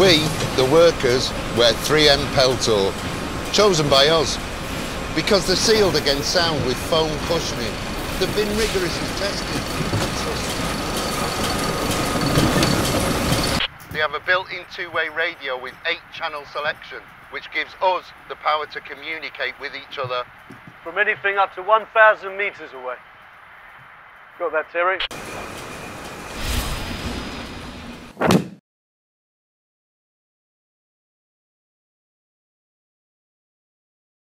We, the workers, wear 3M Peltor, chosen by us, because they're sealed against sound with foam cushioning. They've been rigorously tested. They have a built-in two-way radio with eight-channel selection, which gives us the power to communicate with each other From anything up to 1,000 metres away. Got that, Terry?